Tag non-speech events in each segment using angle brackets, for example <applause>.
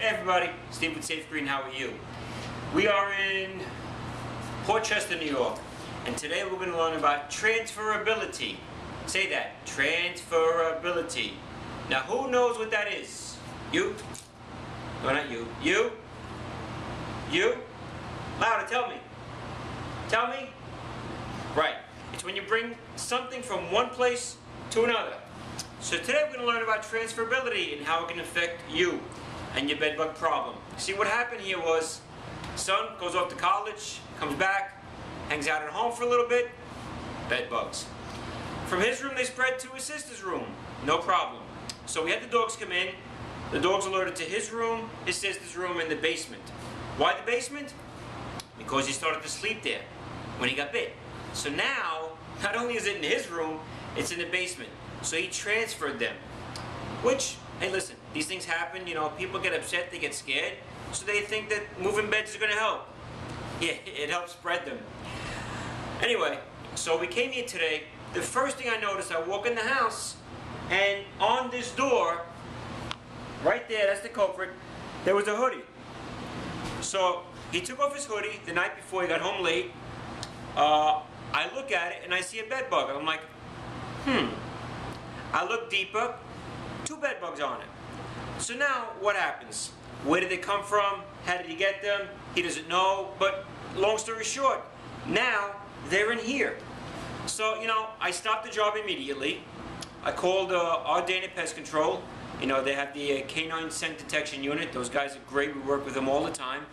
Hey everybody, Steve with Safe Green, how are you? We are in Port Chester, New York, and today we're going to learn about transferability. Say that, transferability. Now who knows what that is? You? No, not you. You? You? Louder, tell me. Tell me? Right. It's when you bring something from one place to another. So today we're going to learn about transferability and how it can affect you and your bedbug problem. See what happened here was son goes off to college, comes back, hangs out at home for a little bit, bedbugs. From his room they spread to his sister's room, no problem. So we had the dogs come in, the dogs alerted to his room, his sister's room, and the basement. Why the basement? Because he started to sleep there when he got bit. So now, not only is it in his room, it's in the basement. So he transferred them. Which, hey listen, these things happen, you know, people get upset, they get scared, so they think that moving beds is gonna help. <laughs> Yeah, it helps spread them. Anyway, so we came here today. The first thing I noticed, I walk in the house, and on this door, right there, that's the culprit, there was a hoodie. So he took off his hoodie the night before he got home late. Uh, I look at it and I see a bed bug. I'm like, hmm. I look deeper, two bed bugs on it. So now what happens? Where did they come from? How did he get them? He doesn't know. But long story short, now they're in here. So, you know, I stopped the job immediately. I called uh, our Dana Pest Control. You know, they have the uh, canine scent detection unit. Those guys are great. We work with them all the time.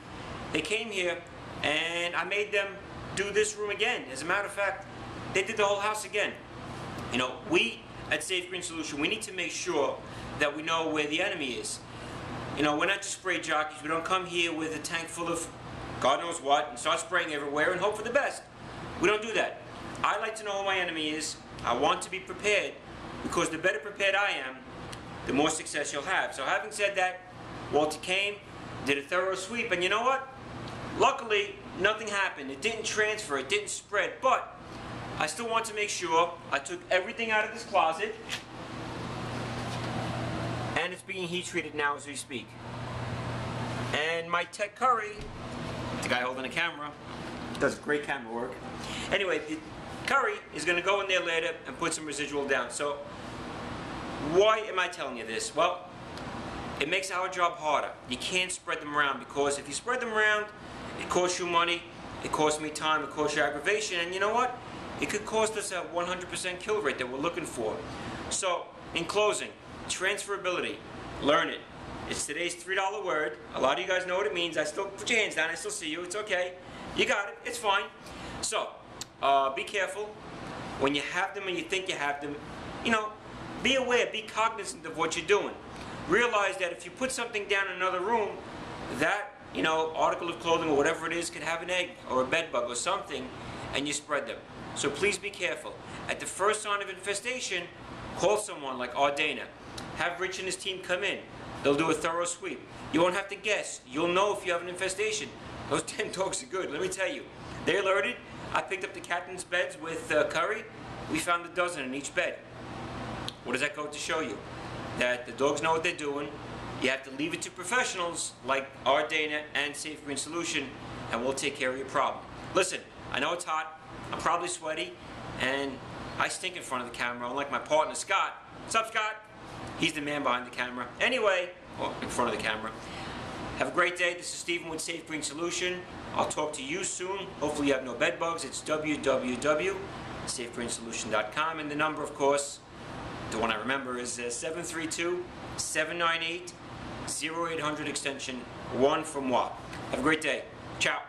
They came here and I made them do this room again. As a matter of fact, they did the whole house again. You know, we at Safe Green Solution, we need to make sure that we know where the enemy is. You know, we're not just spray jockeys. We don't come here with a tank full of God knows what and start spraying everywhere and hope for the best. We don't do that. I like to know who my enemy is. I want to be prepared because the better prepared I am, the more success you'll have. So having said that, Walter came, did a thorough sweep, and you know what? Luckily, nothing happened. It didn't transfer, it didn't spread, but I still want to make sure I took everything out of this closet and it's being heat treated now as we speak. And my Tech Curry, the guy holding the camera, does great camera work. Anyway, the Curry is going to go in there later and put some residual down. So why am I telling you this? Well, it makes our job harder. You can't spread them around because if you spread them around, it costs you money, it costs me time, it costs you aggravation, and you know what? It could cost us a 100% kill rate that we're looking for. So, in closing, transferability, learn it. It's today's $3 word. A lot of you guys know what it means. I still, put your hands down, I still see you, it's okay. You got it, it's fine. So, uh, be careful. When you have them and you think you have them, you know, be aware, be cognizant of what you're doing. Realize that if you put something down in another room, that, you know, article of clothing or whatever it is could have an egg or a bed bug or something, and you spread them. So please be careful. At the first sign of infestation, call someone like Ardana. Have Rich and his team come in. They'll do a thorough sweep. You won't have to guess. You'll know if you have an infestation. Those <laughs> 10 dogs are good, let me tell you. They alerted. I picked up the captain's beds with uh, Curry. We found a dozen in each bed. What does that go to show you? That the dogs know what they're doing. You have to leave it to professionals like Ardana and Safe Green Solution, and we'll take care of your problem. Listen, I know it's hot. I'm probably sweaty, and I stink in front of the camera, unlike my partner, Scott. What's up, Scott? He's the man behind the camera. Anyway, well, in front of the camera. Have a great day. This is Stephen with Safe Green Solution. I'll talk to you soon. Hopefully you have no bed bugs. It's www.safegreen.solution.com. And the number, of course, the one I remember is uh, 732-798-0800 extension 1 from WAP. Have a great day. Ciao.